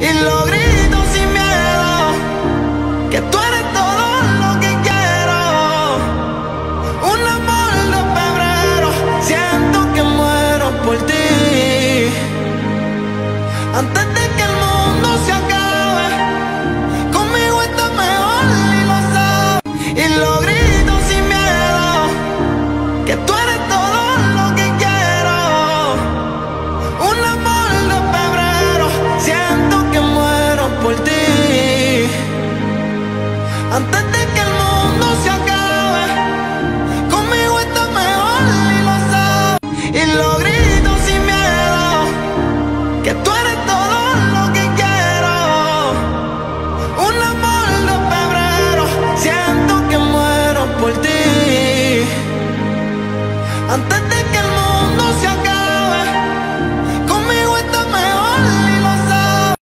y lo grito sin miedo. Que tú eres todo lo que quiero. Un amor de febrero. Siento que muero por ti. Antes I'm thinking